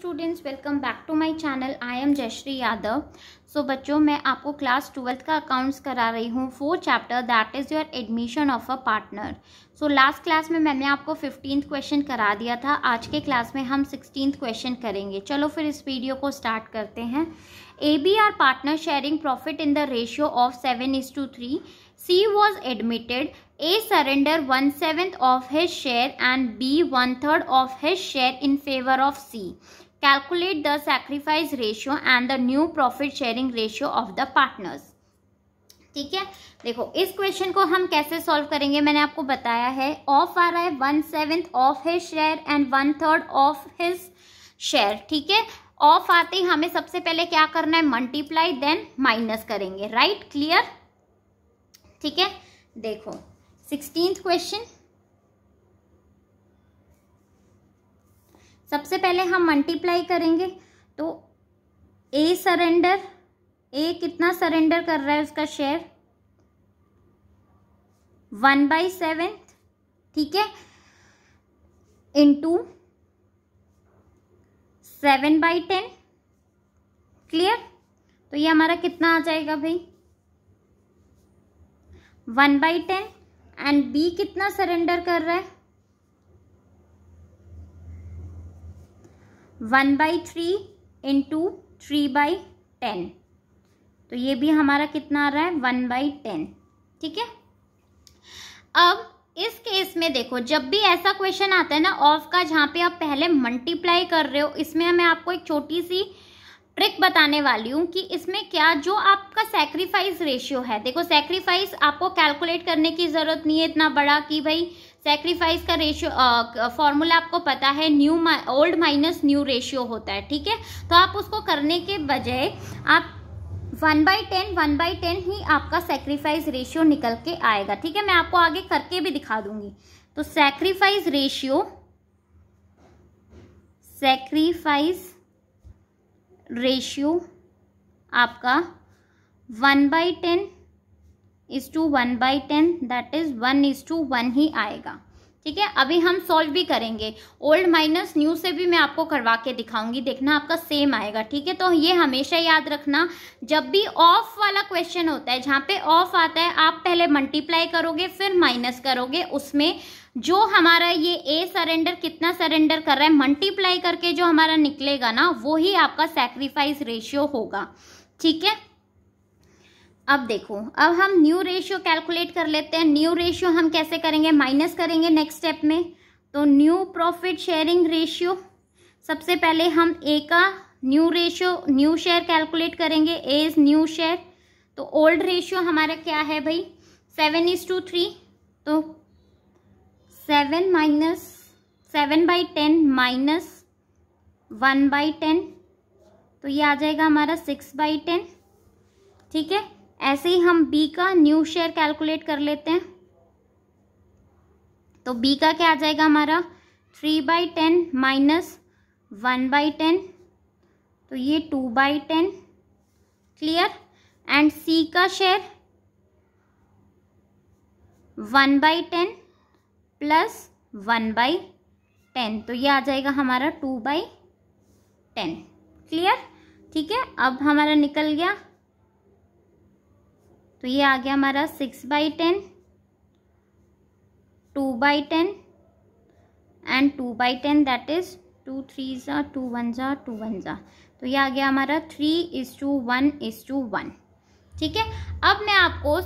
Students welcome back to my channel I am Jayshree Yadav so बच्चों, मैं आपको class twelfth का accounts करा रही हूँ four chapter that is your admission of a partner so last class में मैंने आपको फिफ्टींथ क्वेश्चन करा दिया था। आज के क्लास में हम सिक्सटीन क्वेश्चन करेंगे। चलो फिर इस वीडियो को स्टार्ट करते हैं। A B are partner sharing profit in the ratio of seven is to three C was admitted A surrender one seventh of his share and B one third of his share in favor of C. Calculate the sacrifice ratio and the new profit sharing ratio of the partners. ठीक है? देखो, इस question को हम कैसे solve करेंगे? मैंने आपको बताया है ऑफ़ आ रहा है one seventh of his share and one third of his share ठीक है? ऑफ़ आते ही हमें सबसे पहले क्या करना है? मल्टीप्लाई देन माइनस करेंगे राइट क्लियर ठीक है? देखो सिक्सटींथ क्वेश्चन सबसे पहले हम मल्टीप्लाई करेंगे तो ए सरेंडर ए कितना सरेंडर कर रहा है उसका शेयर वन बाई सेवन ठीक है? Into seven by ten clear तो ये हमारा कितना आ जाएगा भाई? One by ten and B कितना सरेंडर कर रहा है? One by three into three by ten. तो ये भी हमारा कितना आ रहा है? One by ten. ठीक है? अब इस केस में देखो, जब भी ऐसा क्वेश्चन आता है ना ऑफ़ का जहाँ पे आप पहले मल्टीप्लाई कर रहे हो, इसमें मैं आपको एक छोटी सी ट्रिक बताने वाली हूँ कि इसमें क्या जो आपका सेक्रीफाइस रेशियो है। देखो सेक्रीफाइस आपको कैलकुलेट करने की ज़रूरत नहीं है इतना बड़ा कि भाई सेक्रीफाइस का रेशियो फॉर्मूला आपको पता है new old minus new ratio होता है, ठीक है? तो आप उसको करने के बजाय आप one by ten one by ten ही आपका सेक्रीफाइस रेशियो निकल के आएगा, ठीक है? मैं आपको आगे करके भी दिखा दूँगी। तो सेक्रीफाइस रेशियो सेक्रीफाइस रेशियो आपका one by ten is to one by ten that is one is to one ही आएगा। ठीक है? अभी हम सॉल्व भी करेंगे। ओल्ड माइनस न्यू से भी मैं आपको करवा के दिखाऊँगी। देखना आपका सेम आएगा। ठीक है? तो ये हमेशा याद रखना। जब भी ऑफ़ वाला क्वेश्चन होता है, जहाँ पे ऑफ़ आता है, आप पहले मल्टीप्लाई करोगे, फिर माइनस करोगे। उसमें जो हमारा ये ए सरेंडर कितना सरेंडर कर रहा है मल्टीप्लाई करके जो हमारा निकलेगा ना, वो ही आपका सेक्रीफाइस रेशियो होगा। ठीक है? अब देखो, अब हम न्यू रेशियो कैलकुलेट कर लेते हैं। न्यू रेशियो हम कैसे करेंगे? माइनस करेंगे नेक्स्ट स्टेप में। तो न्यू प्रॉफिट शेयरिंग रेशियो सबसे पहले हम ए का new ratio new share calculate करेंगे। ए इज़ न्यू शेयर तो ओल्ड रेशियो हमारा क्या है भाई? सेवन इज़ टू थ्री तो seven minus seven by ten minus one by ten तो ये आ जाएगा हमारा सिक्स बाई टेन ठीक है? ऐसे ही हम बी का न्यू शेयर कैलकुलेट कर लेते हैं। तो बी का क्या आ जाएगा हमारा? Three by ten minus one by ten तो ये two by ten clear and C का share one by ten plus one by ten तो ये आ जाएगा हमारा टू बाई टेन क्लियर ठीक है? अब हमारा निकल गया। तो ये आ गया हमारा six by ten two by ten and two by ten that is to three ज़ा टू वन ज़ा टू वन ज़ा तो ये आ गया हमारा three is to one is to one ठीक है? अब मैं आपको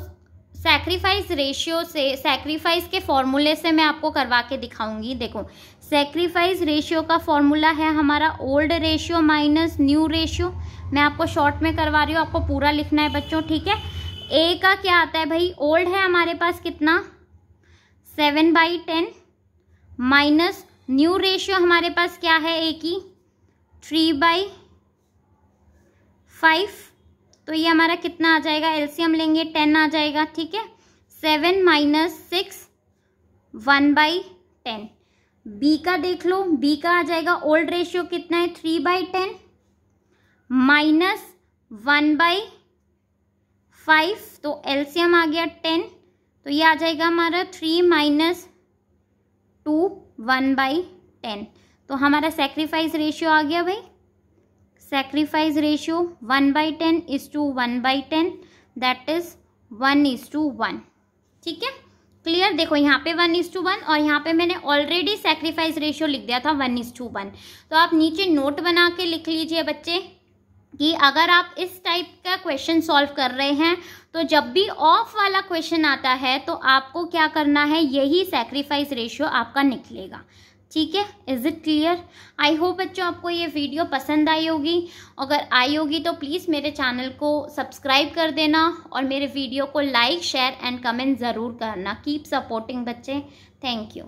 सेक्रीफाइस रेशियो से सेक्रीफाइस के फॉर्मूले से मैं आपको करवा के दिखाऊँगी। देखो सेक्रीफाइस रेशियो का फॉर्मूला है हमारा old ratio minus new ratio मैं आपको शॉर्ट में करवा रही हूँ, आपको पूरा लिखना है बच्चों, ठीक है? ए का क्या आता है भाई? ओल्ड है हमारे पास कितना? Seven by ten minus new ratio हमारे पास क्या है ए की? थ्री बाई फाइव तो ये हमारा कितना आ जाएगा? एलसीएम लेंगे टेन आ जाएगा, ठीक है? Seven minus six one by ten B का देख लो बी का आ जाएगा। ओल्ड रेशियो कितना है? Three by ten minus one by five तो एल्सियम आ गया टेन तो ये आ जाएगा हमारा three minus two one by ten तो हमारा सेक्रीफाइस रेशियो आ गया भाई। Sacrifice ratio one by ten is to one by ten that is one is to one ठीक है? क्लियर देखो, यहाँ पे वन इज़ टू वन और यहाँ पे मैंने ऑलरेडी सेक्रीफाइस रेशियो लिख दिया था वन इज़ टू वन तो आप नीचे नोट बना के लिख लीजिए बच्चे। कि अगर आप इस टाइप का क्वेश्चन सॉल्व कर रहे हैं तो जब भी ऑफ़ वाला क्वेश्चन आता है तो आपको क्या करना है? यही सेक्रीफाइस रेशियो आपका निकलेगा। ठीक है? Is it clear I hope बच्चों, आपको ये वीडियो पसंद आई होगी। अगर आई होगी तो प्लीज़ मेरे चैनल को सब्सक्राइब कर देना और मेरे वीडियो को लाइक शेयर एंड कमेंट ज़रूर करना। कीप सपोर्टिंग बच्चे। Thank you